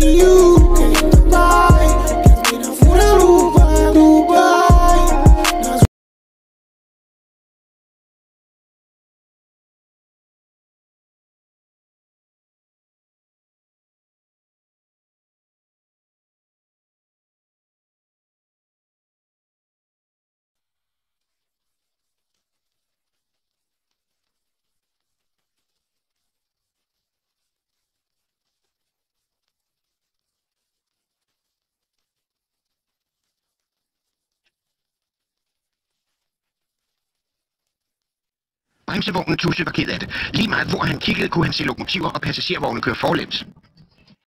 You Bremsevognen Tusse var ked af det. Lige meget hvor han kiggede, kunne han se lokomotiver og passagervogne køre forlæns.